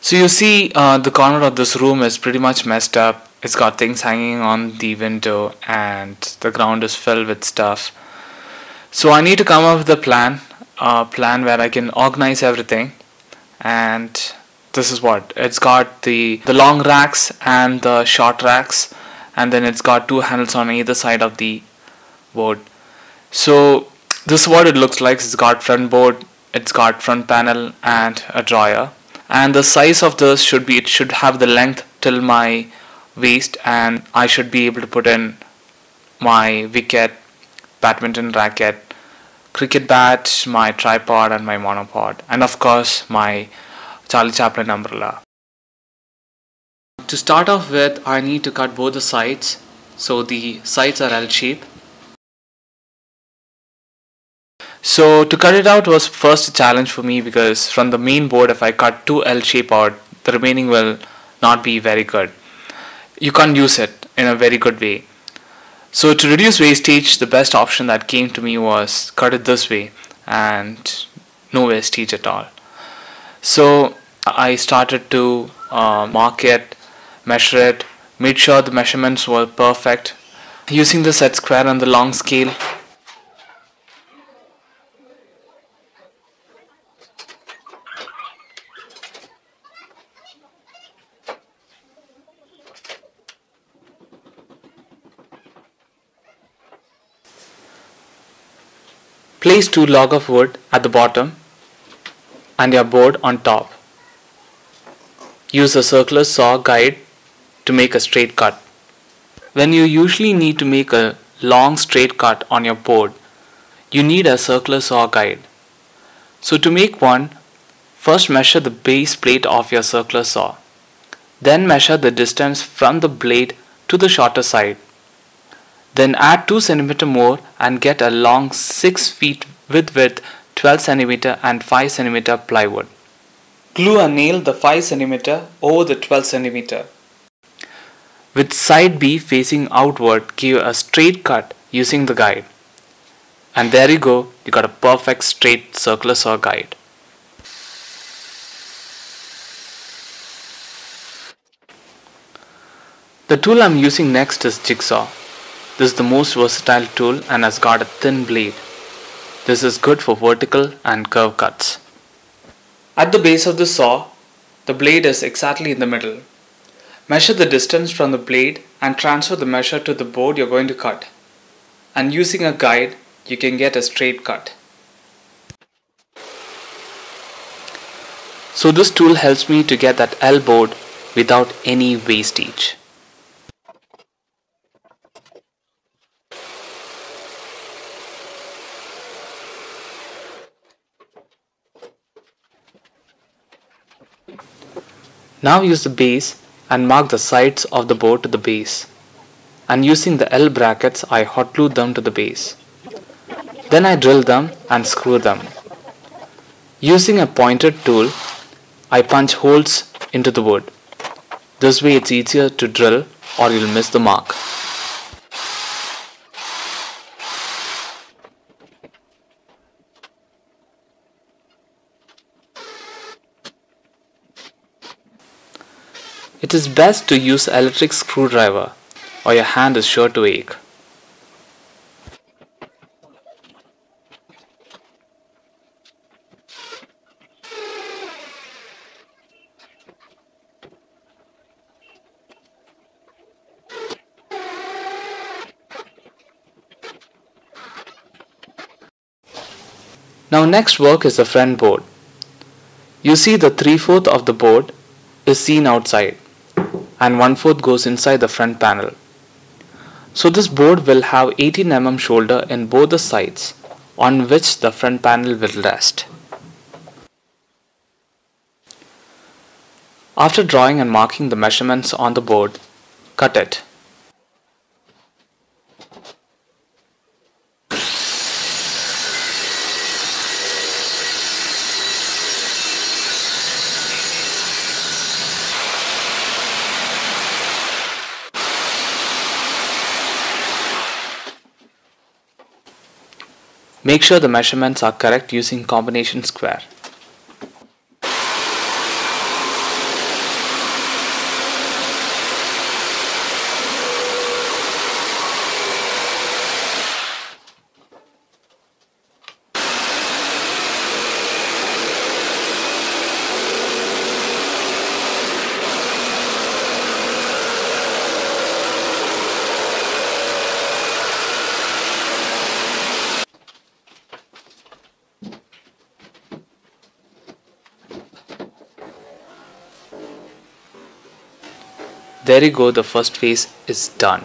So you see, uh, the corner of this room is pretty much messed up. It's got things hanging on the window, and the ground is filled with stuff. So I need to come up with a plan, a plan where I can organize everything. And this is what it's got the the long racks and the short racks, and then it's got two handles on either side of the board. So this is what it looks like. It's got front board, it's got front panel and a drawer and the size of this should be it should have the length till my waist and I should be able to put in my wicket badminton racket cricket bat my tripod and my monopod and of course my Charlie Chaplin umbrella. To start off with I need to cut both the sides so the sides are L So to cut it out was first a challenge for me because from the main board if I cut two L shape out the remaining will not be very good. You can't use it in a very good way. So to reduce wastage the best option that came to me was cut it this way and no wastage at all. So I started to uh, mark it, measure it, made sure the measurements were perfect. Using the set square and the long scale Place two log of wood at the bottom and your board on top. Use a circular saw guide to make a straight cut. When you usually need to make a long straight cut on your board, you need a circular saw guide. So to make one, first measure the base plate of your circular saw. Then measure the distance from the blade to the shorter side. Then add 2 cm more and get a long 6 feet with width 12 cm and 5 cm plywood. Glue and nail the 5 cm over the 12 cm. With side B facing outward, give a straight cut using the guide. And there you go, you got a perfect straight circular saw guide. The tool I'm using next is jigsaw. This is the most versatile tool and has got a thin blade. This is good for vertical and curve cuts. At the base of the saw, the blade is exactly in the middle. Measure the distance from the blade and transfer the measure to the board you're going to cut. And using a guide, you can get a straight cut. So this tool helps me to get that L board without any wastage. Now use the base and mark the sides of the board to the base. And using the L brackets I hot glue them to the base. Then I drill them and screw them. Using a pointed tool I punch holes into the wood. This way it's easier to drill or you'll miss the mark. It is best to use electric screwdriver or your hand is sure to ache. Now next work is the front board. You see the 3 4th of the board is seen outside and one fourth goes inside the front panel. So this board will have 18 mm shoulder in both the sides on which the front panel will rest. After drawing and marking the measurements on the board, cut it. Make sure the measurements are correct using combination square. There you go the first phase is done